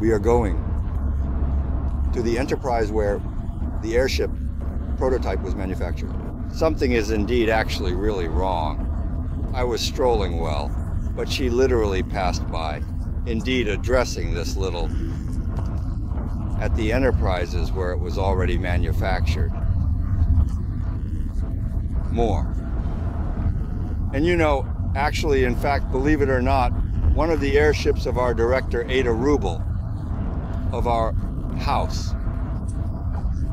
We are going to the enterprise where the airship prototype was manufactured. Something is indeed actually really wrong. I was strolling well, but she literally passed by, indeed addressing this little at the enterprises where it was already manufactured. More. And you know, actually, in fact, believe it or not, one of the airships of our director, Ada Rubel, of our house,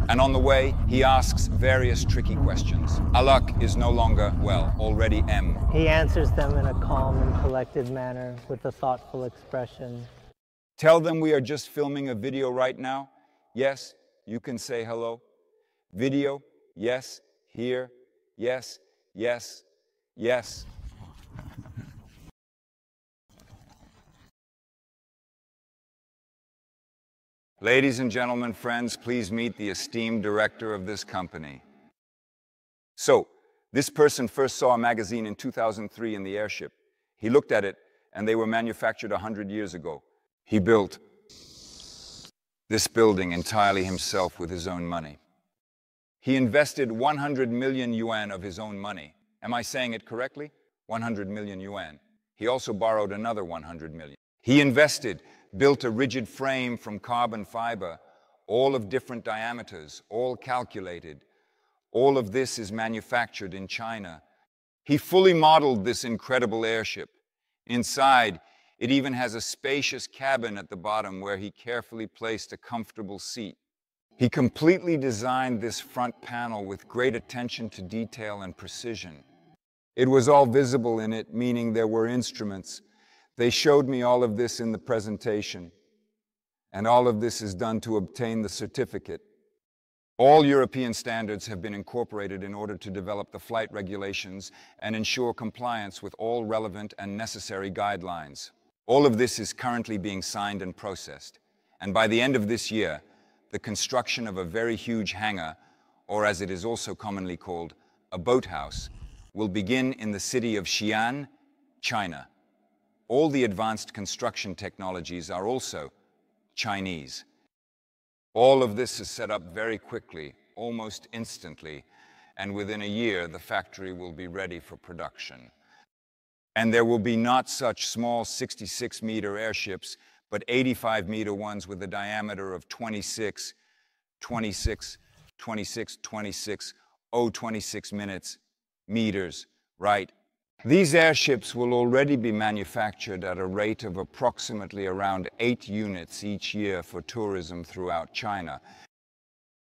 And on the way, he asks various tricky questions. Alak is no longer, well, already M. He answers them in a calm and collected manner with a thoughtful expression. Tell them we are just filming a video right now. Yes, you can say hello. Video, yes, here, yes, yes, yes. Ladies and gentlemen, friends, please meet the esteemed director of this company. So, this person first saw a magazine in 2003 in the airship. He looked at it, and they were manufactured 100 years ago. He built this building entirely himself with his own money. He invested 100 million yuan of his own money. Am I saying it correctly? 100 million yuan. He also borrowed another 100 million. He invested, built a rigid frame from carbon fiber, all of different diameters, all calculated. All of this is manufactured in China. He fully modeled this incredible airship. Inside, it even has a spacious cabin at the bottom where he carefully placed a comfortable seat. He completely designed this front panel with great attention to detail and precision. It was all visible in it, meaning there were instruments. They showed me all of this in the presentation. And all of this is done to obtain the certificate. All European standards have been incorporated in order to develop the flight regulations and ensure compliance with all relevant and necessary guidelines. All of this is currently being signed and processed. And by the end of this year, the construction of a very huge hangar, or as it is also commonly called, a boathouse, will begin in the city of Xi'an, China. All the advanced construction technologies are also Chinese. All of this is set up very quickly, almost instantly, and within a year the factory will be ready for production. And there will be not such small 66 meter airships, but 85 meter ones with a diameter of 26, 26, 26, 26, oh, 26 minutes, meters, right? These airships will already be manufactured at a rate of approximately around eight units each year for tourism throughout China.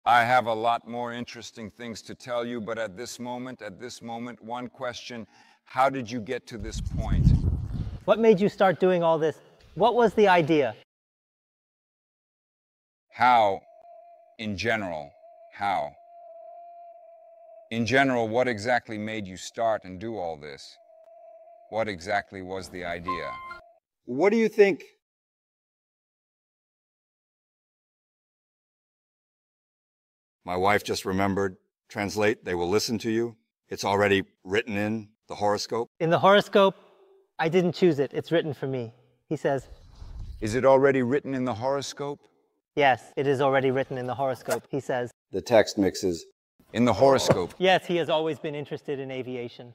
I have a lot more interesting things to tell you, but at this moment, at this moment, one question how did you get to this point? What made you start doing all this? What was the idea? How, in general, how? In general, what exactly made you start and do all this? What exactly was the idea? What do you think? My wife just remembered. Translate, they will listen to you. It's already written in the horoscope. In the horoscope, I didn't choose it. It's written for me. He says, Is it already written in the horoscope? Yes, it is already written in the horoscope. He says, The text mixes. In the horoscope. Yes, he has always been interested in aviation.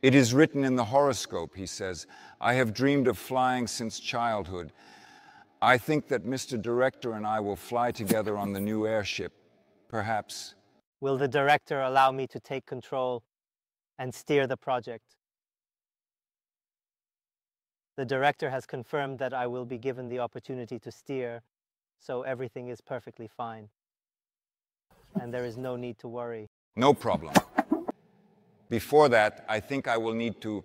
It is written in the horoscope, he says. I have dreamed of flying since childhood. I think that Mr. Director and I will fly together on the new airship. Perhaps. Will the director allow me to take control and steer the project? The director has confirmed that I will be given the opportunity to steer, so everything is perfectly fine. And there is no need to worry. No problem. Before that, I think I will need to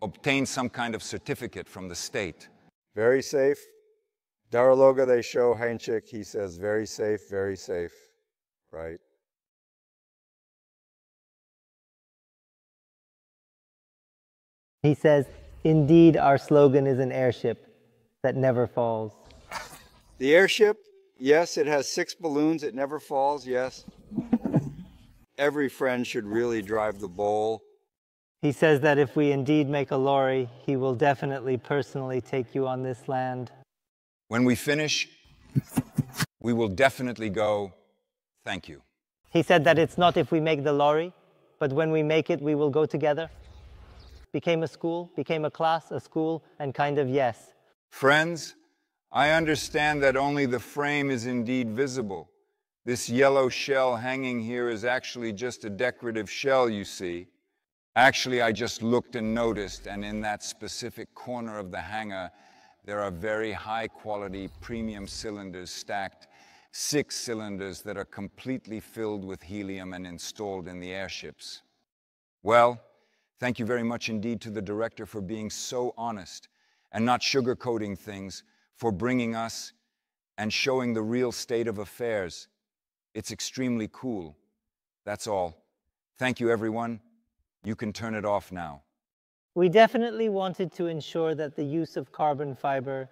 obtain some kind of certificate from the state. Very safe. Daraloga, they show Heinchik. He says, very safe, very safe. Right? He says, Indeed, our slogan is an airship that never falls. The airship, yes, it has six balloons. It never falls, yes. Every friend should really drive the bowl. He says that if we indeed make a lorry, he will definitely personally take you on this land. When we finish, we will definitely go, thank you. He said that it's not if we make the lorry, but when we make it, we will go together. Became a school, became a class, a school, and kind of yes. Friends, I understand that only the frame is indeed visible. This yellow shell hanging here is actually just a decorative shell, you see. Actually, I just looked and noticed, and in that specific corner of the hangar, there are very high quality premium cylinders stacked, six cylinders that are completely filled with helium and installed in the airships. Well, thank you very much indeed to the director for being so honest and not sugarcoating things, for bringing us and showing the real state of affairs. It's extremely cool. That's all. Thank you, everyone. You can turn it off now. We definitely wanted to ensure that the use of carbon fiber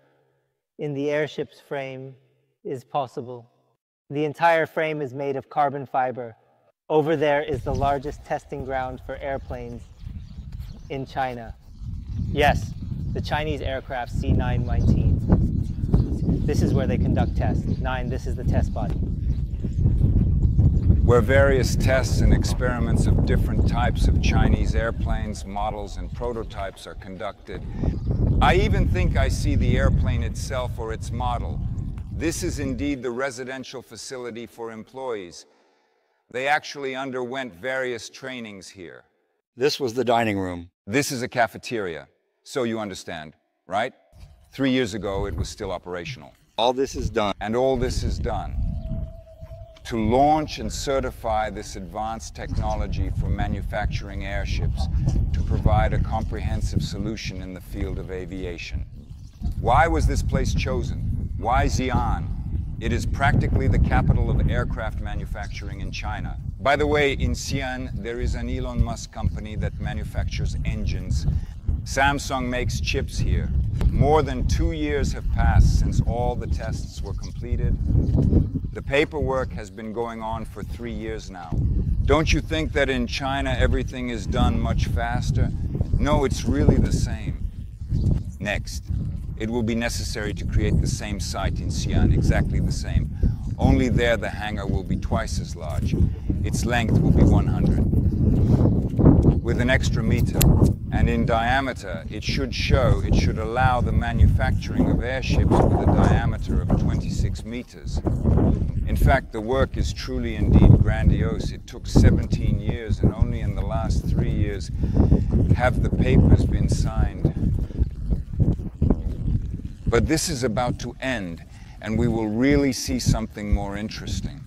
in the airship's frame is possible. The entire frame is made of carbon fiber. Over there is the largest testing ground for airplanes in China. Yes, the Chinese aircraft C919. This is where they conduct tests. Nine, this is the test body where various tests and experiments of different types of Chinese airplanes, models, and prototypes are conducted. I even think I see the airplane itself or its model. This is indeed the residential facility for employees. They actually underwent various trainings here. This was the dining room. This is a cafeteria, so you understand, right? Three years ago, it was still operational. All this is done. And all this is done to launch and certify this advanced technology for manufacturing airships to provide a comprehensive solution in the field of aviation. Why was this place chosen? Why Xi'an? It is practically the capital of aircraft manufacturing in China. By the way, in Xi'an, there is an Elon Musk company that manufactures engines. Samsung makes chips here. More than two years have passed since all the tests were completed. The paperwork has been going on for three years now. Don't you think that in China everything is done much faster? No, it's really the same. Next, it will be necessary to create the same site in Xi'an, exactly the same. Only there the hangar will be twice as large. Its length will be 100. With an extra meter, and in diameter, it should show, it should allow the manufacturing of airships with a diameter of 26 meters. In fact, the work is truly indeed grandiose. It took 17 years, and only in the last three years have the papers been signed. But this is about to end, and we will really see something more interesting.